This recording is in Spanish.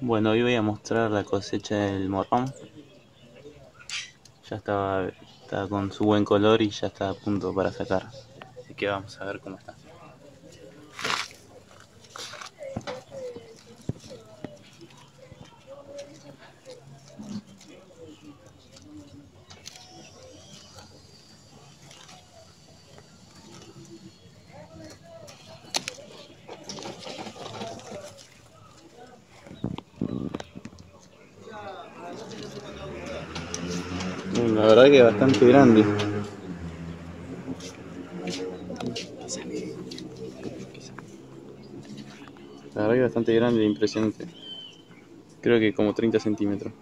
Bueno, hoy voy a mostrar la cosecha del morrón. Ya estaba, con su buen color y ya está a punto para sacar. Así que vamos a ver cómo está. La verdad que bastante grande. La verdad que bastante grande e impresionante. Creo que como 30 centímetros.